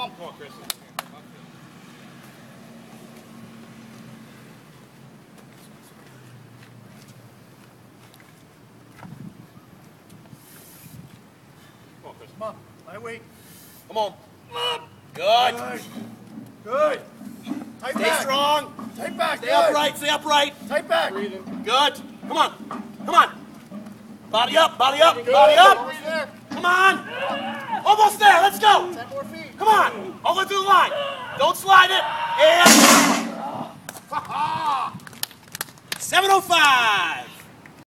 on, come on, Chris. Come on, Chris. Come on, on. Good. Good. Good. Tight Stay back. strong. Tight back. Stay Good. upright. Stay upright. Tight back. Breathing. Good. Come on. Come on. Body up. Body up. Good. Body up. Come on. Almost there. Let's go. Ten more feet. Come on. All the way through the line. Don't slide it. And 705.